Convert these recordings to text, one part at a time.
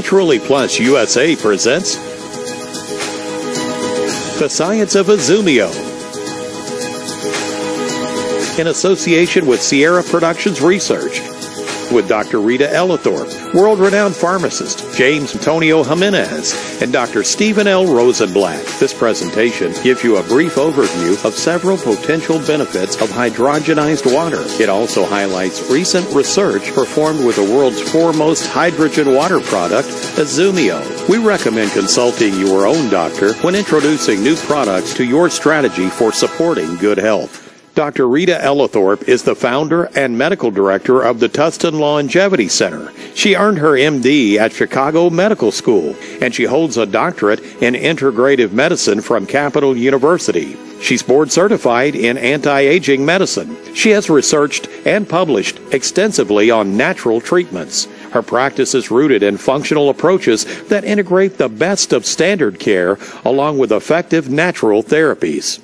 Naturally Plus USA presents The Science of Izumio. In association with Sierra Productions Research with Dr. Rita Ellithorpe, world-renowned pharmacist James Antonio Jimenez, and Dr. Stephen L. Rosenblatt. This presentation gives you a brief overview of several potential benefits of hydrogenized water. It also highlights recent research performed with the world's foremost hydrogen water product, Izumio. We recommend consulting your own doctor when introducing new products to your strategy for supporting good health. Dr. Rita Ellithorpe is the founder and medical director of the Tustin Longevity Center. She earned her MD at Chicago Medical School, and she holds a doctorate in integrative medicine from Capital University. She's board certified in anti-aging medicine. She has researched and published extensively on natural treatments. Her practice is rooted in functional approaches that integrate the best of standard care along with effective natural therapies.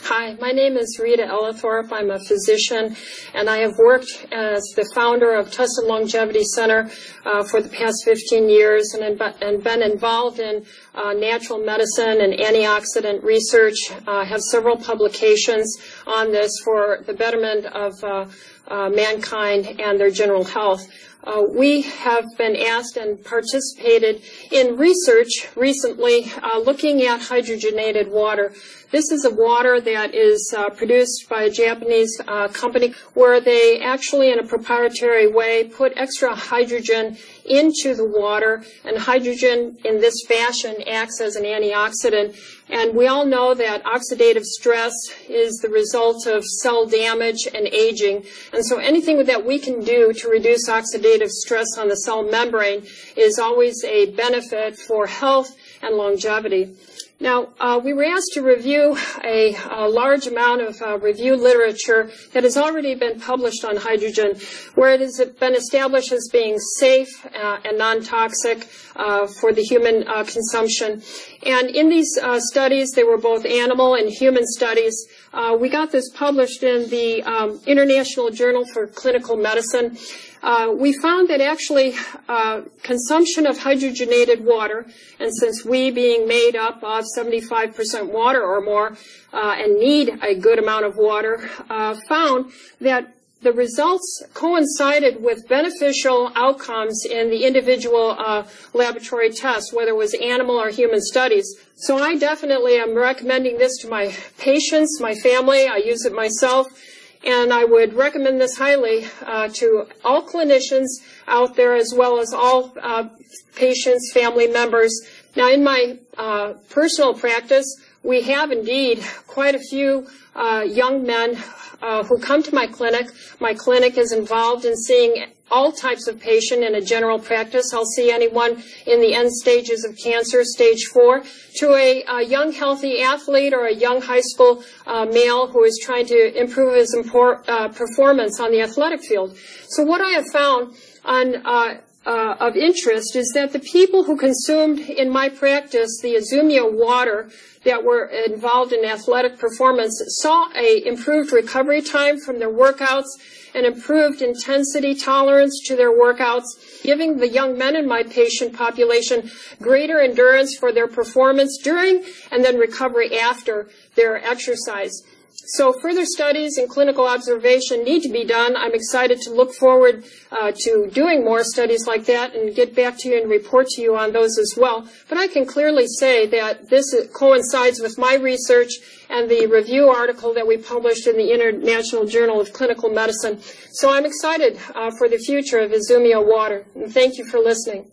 Hi, my name is Rita Ellithorpe. I'm a physician, and I have worked as the founder of Tustin Longevity Center uh, for the past 15 years and, and been involved in uh, natural medicine and antioxidant research. I uh, have several publications on this for the betterment of uh, uh, mankind and their general health. Uh, we have been asked and participated in research recently uh, looking at hydrogenated water. This is a water that is uh, produced by a Japanese uh, company where they actually, in a proprietary way, put extra hydrogen into the water, and hydrogen in this fashion acts as an antioxidant. And we all know that oxidative stress is the result of cell damage and aging. And so anything that we can do to reduce oxidative stress on the cell membrane is always a benefit for health and longevity. Now, uh, we were asked to review a, a large amount of uh, review literature that has already been published on hydrogen, where it has been established as being safe uh, and non-toxic uh, for the human uh, consumption. And in these uh, studies, they were both animal and human studies. We got this published in the um, International Journal for Clinical Medicine. Uh, we found that actually uh, consumption of hydrogenated water, and since we being made up of 75% water or more uh, and need a good amount of water, uh, found that the results coincided with beneficial outcomes in the individual uh, laboratory tests, whether it was animal or human studies. So I definitely am recommending this to my patients, my family. I use it myself and I would recommend this highly uh, to all clinicians out there as well as all uh, patients, family members. Now, in my uh, personal practice, we have indeed quite a few uh, young men uh, who come to my clinic. My clinic is involved in seeing all types of patient in a general practice. I'll see anyone in the end stages of cancer, stage four, to a, a young healthy athlete or a young high school uh, male who is trying to improve his uh, performance on the athletic field. So what I have found on uh, of interest is that the people who consumed in my practice the Izumio water that were involved in athletic performance saw a improved recovery time from their workouts and improved intensity tolerance to their workouts, giving the young men in my patient population greater endurance for their performance during and then recovery after their exercise. So further studies and clinical observation need to be done. I'm excited to look forward uh, to doing more studies like that and get back to you and report to you on those as well. But I can clearly say that this coincides with my research and the review article that we published in the International Journal of Clinical Medicine. So I'm excited uh, for the future of Izumio water. And thank you for listening.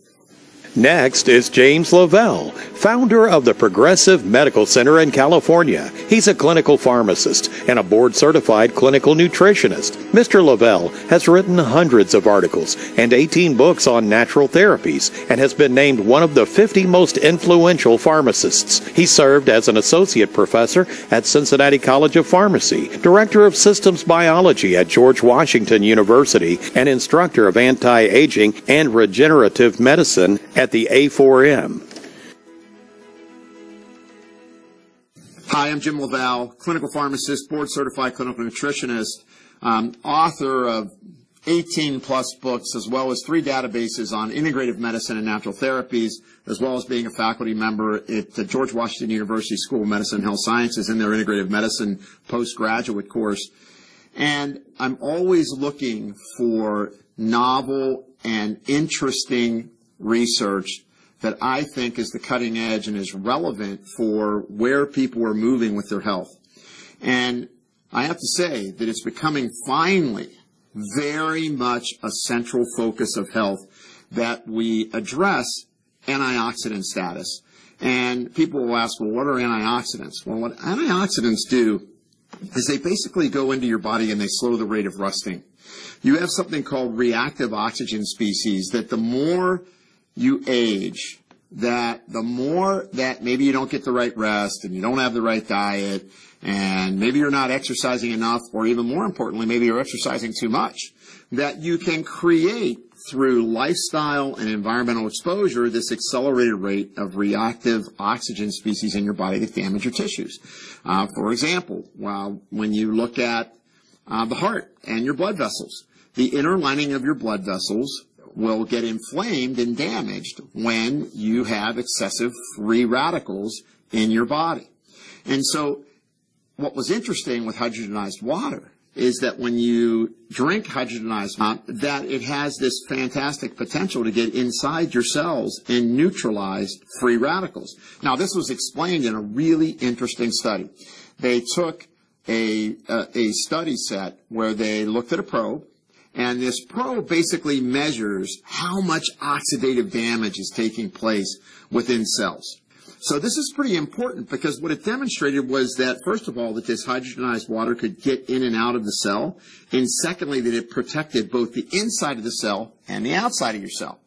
Next is James LaValle, founder of the Progressive Medical Center in California. He's a clinical pharmacist and a board certified clinical nutritionist. Mr. LaValle has written hundreds of articles and 18 books on natural therapies and has been named one of the 50 most influential pharmacists. He served as an associate professor at Cincinnati College of Pharmacy, director of systems biology at George Washington University, and instructor of anti aging and regenerative medicine at the A4M. Hi, I'm Jim LaValle, clinical pharmacist, board certified clinical nutritionist, um, author of 18 plus books, as well as three databases on integrative medicine and natural therapies, as well as being a faculty member at the George Washington University School of Medicine and Health Sciences in their integrative medicine postgraduate course. And I'm always looking for novel and interesting research that I think is the cutting edge and is relevant for where people are moving with their health. And I have to say that it's becoming finally very much a central focus of health that we address antioxidant status. And people will ask, well, what are antioxidants? Well, what antioxidants do is they basically go into your body and they slow the rate of rusting. You have something called reactive oxygen species that the more you age, that the more that maybe you don't get the right rest and you don't have the right diet and maybe you're not exercising enough or even more importantly, maybe you're exercising too much, that you can create through lifestyle and environmental exposure this accelerated rate of reactive oxygen species in your body that damage your tissues. Uh, for example, well, when you look at uh, the heart and your blood vessels, the inner lining of your blood vessels will get inflamed and damaged when you have excessive free radicals in your body. And so what was interesting with hydrogenized water is that when you drink hydrogenized water, that it has this fantastic potential to get inside your cells and neutralize free radicals. Now, this was explained in a really interesting study. They took a, a, a study set where they looked at a probe and this probe basically measures how much oxidative damage is taking place within cells. So this is pretty important because what it demonstrated was that, first of all, that this hydrogenized water could get in and out of the cell, and secondly, that it protected both the inside of the cell and the outside of your cell.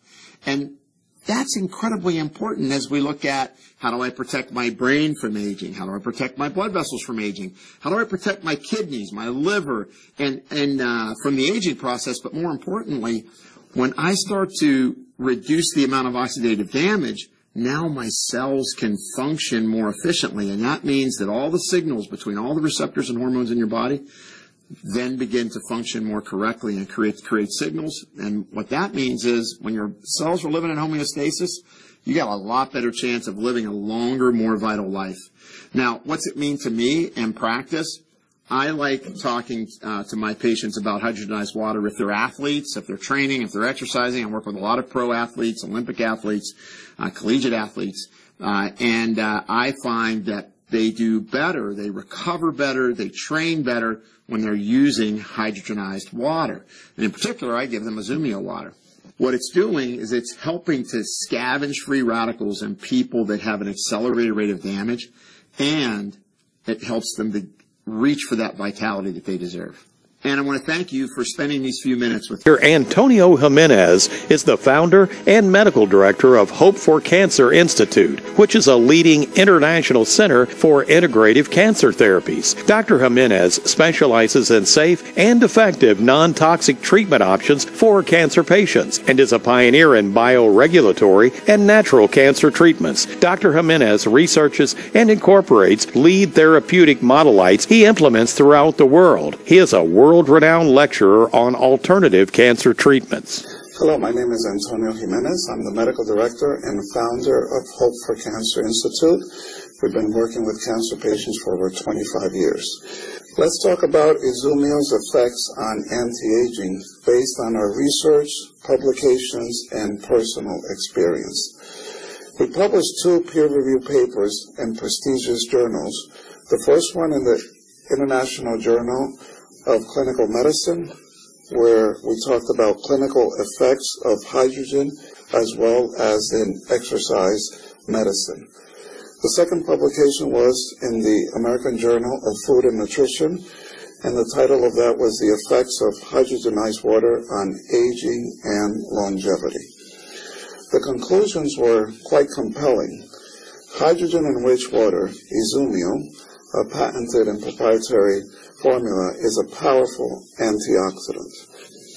And that's incredibly important as we look at how do I protect my brain from aging? How do I protect my blood vessels from aging? How do I protect my kidneys, my liver, and, and uh, from the aging process? But more importantly, when I start to reduce the amount of oxidative damage, now my cells can function more efficiently. And that means that all the signals between all the receptors and hormones in your body then begin to function more correctly and create, create signals. And what that means is when your cells are living in homeostasis, you got a lot better chance of living a longer, more vital life. Now, what's it mean to me in practice? I like talking uh, to my patients about hydrogenized water if they're athletes, if they're training, if they're exercising. I work with a lot of pro athletes, Olympic athletes, uh, collegiate athletes, uh, and uh, I find that they do better, they recover better, they train better when they're using hydrogenized water. And in particular, I give them Izumio water. What it's doing is it's helping to scavenge free radicals in people that have an accelerated rate of damage, and it helps them to reach for that vitality that they deserve. And I want to thank you for spending these few minutes with me. Antonio Jimenez is the founder and medical director of Hope for Cancer Institute, which is a leading international center for integrative cancer therapies. Dr. Jimenez specializes in safe and effective non-toxic treatment options for cancer patients and is a pioneer in bioregulatory and natural cancer treatments. Dr. Jimenez researches and incorporates lead therapeutic modalites he implements throughout the world. He is a world world-renowned lecturer on alternative cancer treatments. Hello, my name is Antonio Jimenez. I'm the medical director and founder of Hope for Cancer Institute. We've been working with cancer patients for over 25 years. Let's talk about Izumio's effects on anti-aging based on our research, publications, and personal experience. We published two peer-reviewed papers in prestigious journals. The first one in the International Journal of Clinical Medicine, where we talked about clinical effects of hydrogen as well as in exercise medicine. The second publication was in the American Journal of Food and Nutrition, and the title of that was The Effects of Hydrogenized Water on Aging and Longevity. The conclusions were quite compelling. Hydrogen-enriched water, Izumio, a patented and proprietary formula is a powerful antioxidant.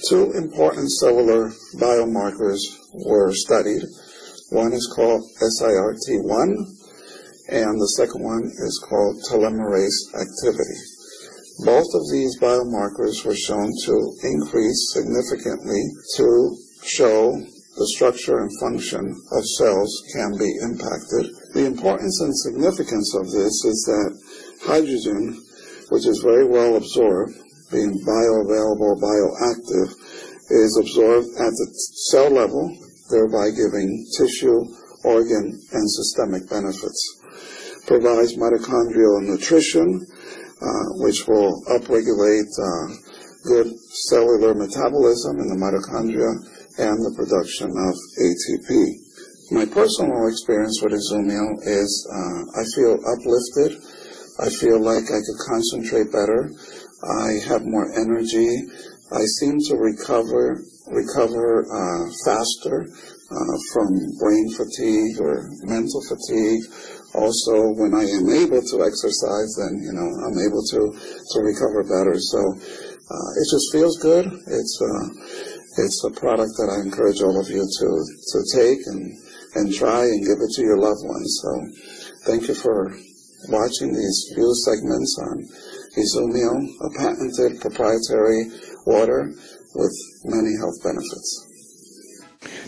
Two important cellular biomarkers were studied. One is called SIRT1, and the second one is called telomerase activity. Both of these biomarkers were shown to increase significantly to show the structure and function of cells can be impacted. The importance and significance of this is that hydrogen, which is very well absorbed, being bioavailable, bioactive, is absorbed at the cell level, thereby giving tissue, organ, and systemic benefits. Provides mitochondrial nutrition, uh, which will upregulate uh, good cellular metabolism in the mitochondria and the production of ATP. My personal experience with Izumio is uh, I feel uplifted. I feel like I could concentrate better. I have more energy. I seem to recover recover uh, faster uh, from brain fatigue or mental fatigue also when I am able to exercise, then you know I'm able to to recover better. So uh, it just feels good. It's uh, it's a product that I encourage all of you to to take and and try and give it to your loved ones. So thank you for watching these few segments on Izumio, a patented proprietary water with many health benefits.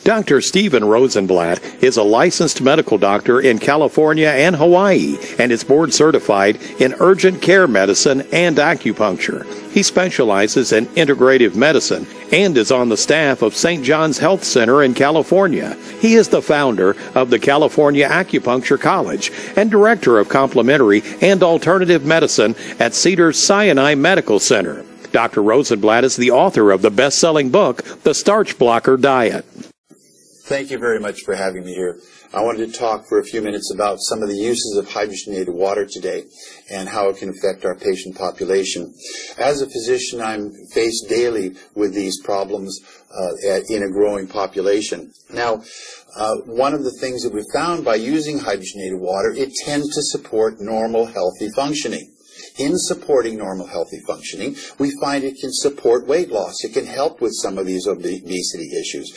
Dr. Steven Rosenblatt is a licensed medical doctor in California and Hawaii and is board certified in urgent care medicine and acupuncture. He specializes in integrative medicine and is on the staff of St. John's Health Center in California. He is the founder of the California Acupuncture College and director of complementary and alternative medicine at Cedars Sinai Medical Center. Dr. Rosenblatt is the author of the best selling book, The Starch Blocker Diet. Thank you very much for having me here. I wanted to talk for a few minutes about some of the uses of hydrogenated water today and how it can affect our patient population. As a physician, I'm faced daily with these problems uh, in a growing population. Now, uh, one of the things that we found by using hydrogenated water, it tends to support normal, healthy functioning in supporting normal healthy functioning, we find it can support weight loss. It can help with some of these obesity issues.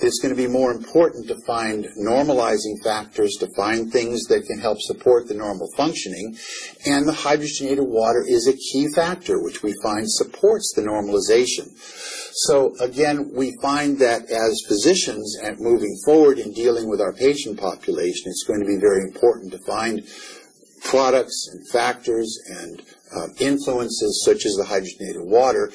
It's going to be more important to find normalizing factors, to find things that can help support the normal functioning. And the hydrogenated water is a key factor, which we find supports the normalization. So again, we find that as physicians and moving forward in dealing with our patient population, it's going to be very important to find products and factors and uh, influences such as the hydrogenated water.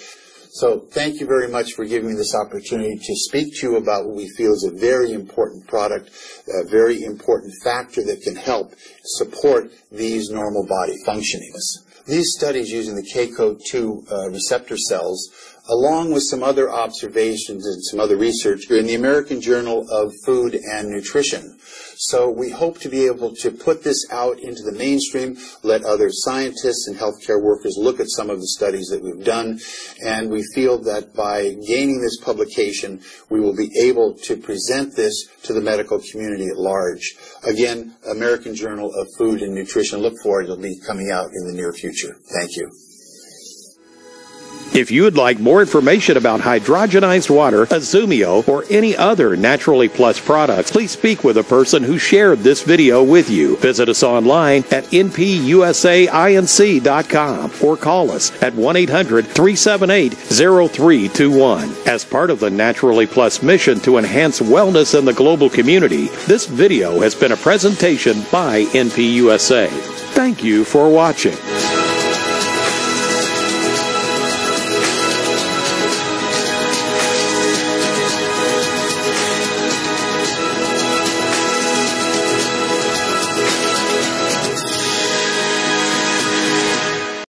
So thank you very much for giving me this opportunity to speak to you about what we feel is a very important product, a very important factor that can help support these normal body functionings. These studies using the KCO2 uh, receptor cells along with some other observations and some other research in the American Journal of Food and Nutrition. So we hope to be able to put this out into the mainstream, let other scientists and healthcare workers look at some of the studies that we've done, and we feel that by gaining this publication, we will be able to present this to the medical community at large. Again, American Journal of Food and Nutrition. Look forward, it'll be coming out in the near future. Thank you. If you would like more information about hydrogenized water, Izumio, or any other Naturally Plus products, please speak with a person who shared this video with you. Visit us online at npusainc.com or call us at 1 800 378 0321. As part of the Naturally Plus mission to enhance wellness in the global community, this video has been a presentation by NPUSA. Thank you for watching.